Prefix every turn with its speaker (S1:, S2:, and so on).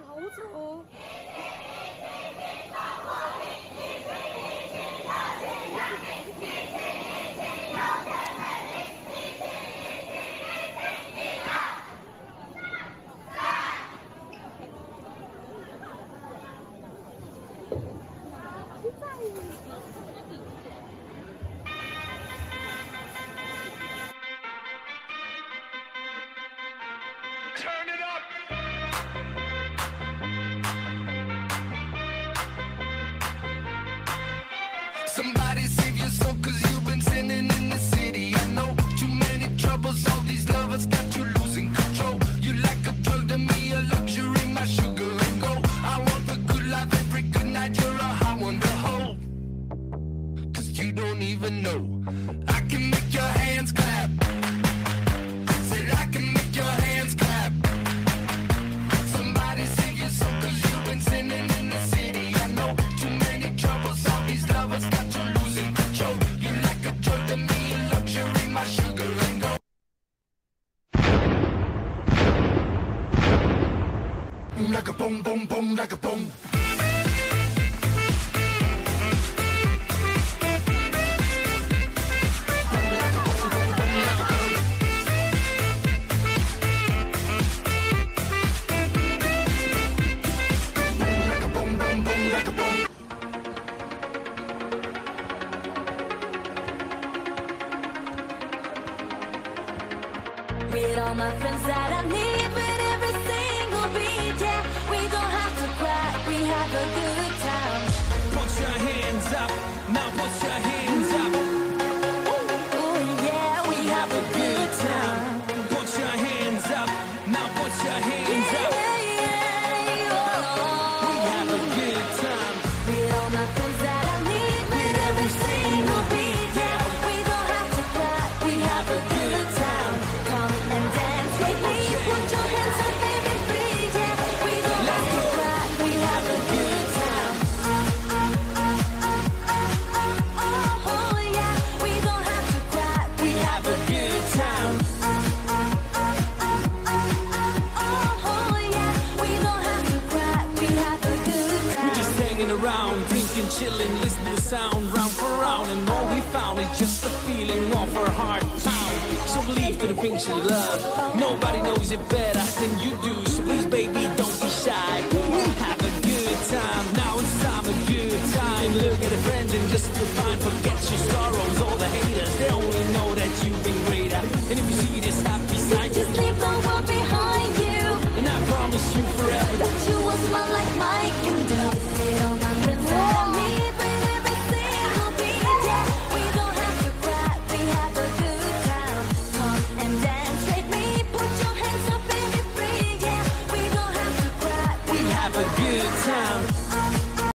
S1: 好丑。Somebody save your soul cause you've been sinning in the city. I know too many troubles, all these lovers got you losing control. You like a drug to me, a luxury, my sugar and gold. I want the good life every good night, you're a hot one to hold. Cause you don't even know. Like a boom, boom, boom, like a boom.
S2: With all my friends that I need
S3: around, drinking, chilling, listening to sound round for round, and all we found is just the feeling of our heart pound. So believe to the things you love. Nobody knows it better than you do. So please, baby, don't be shy. We'll have a good time. Now it's time a good time. Look at a friend and just feel fine. Forget your sorrows, all the haters. They only know that you've been greater. And if you see